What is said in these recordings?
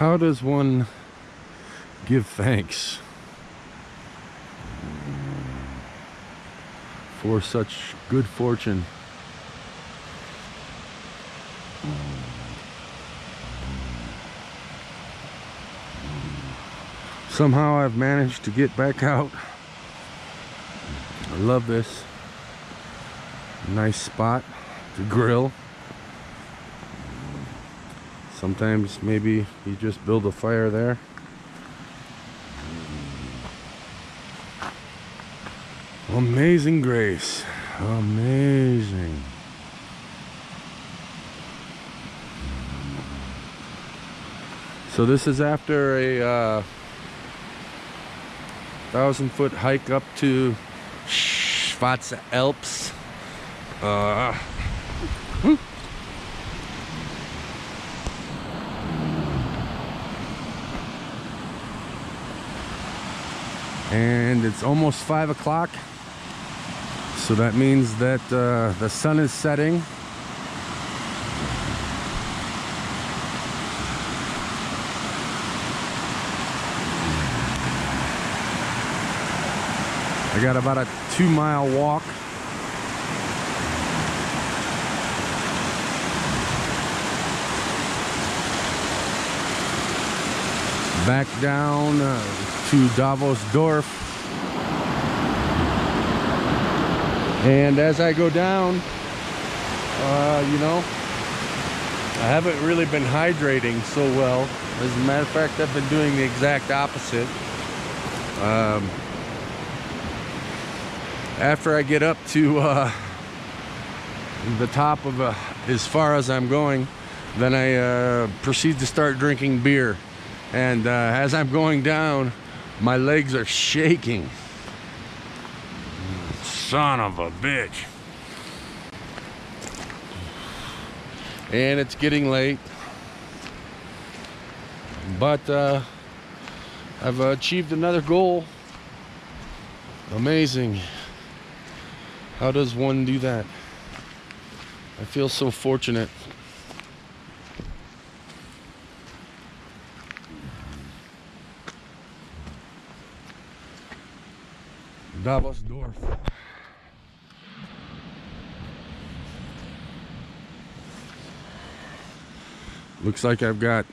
How does one give thanks for such good fortune? Somehow I've managed to get back out. I love this. Nice spot to grill. Sometimes maybe you just build a fire there. Amazing grace. Amazing. So this is after a uh, thousand foot hike up to Schwarze Alps. Uh, and it's almost five o'clock. So that means that uh, the sun is setting. I got about a two mile walk back down uh, to Davos Dorf. And as I go down uh, you know I haven't really been hydrating so well. As a matter of fact I've been doing the exact opposite. Um, after I get up to uh, the top of a, as far as I'm going then I uh, proceed to start drinking beer and uh, as I'm going down my legs are shaking. Son of a bitch. And it's getting late. But uh, I've achieved another goal. Amazing. How does one do that? I feel so fortunate Davos Dorf. Looks like I've got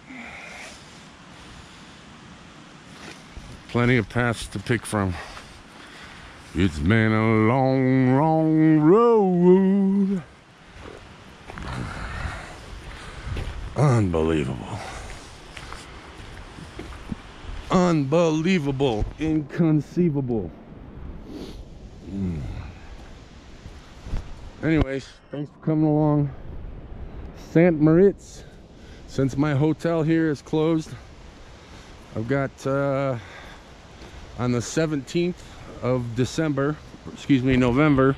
plenty of paths to pick from. It's been a long, long road. Unbelievable. Unbelievable. Inconceivable. Mm. Anyways, thanks for coming along. St. Moritz. Since my hotel here is closed, I've got uh, on the 17th of December, excuse me, November,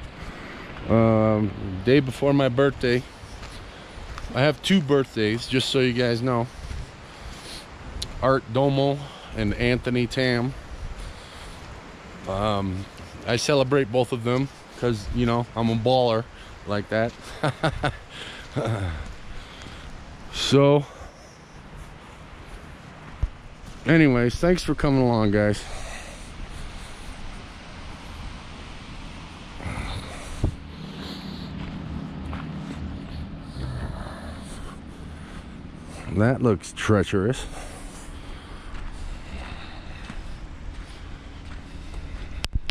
um, day before my birthday. I have two birthdays, just so you guys know. Art Duomo and Anthony Tam. Um, I celebrate both of them because, you know, I'm a baller like that. so, anyways, thanks for coming along, guys. That looks treacherous.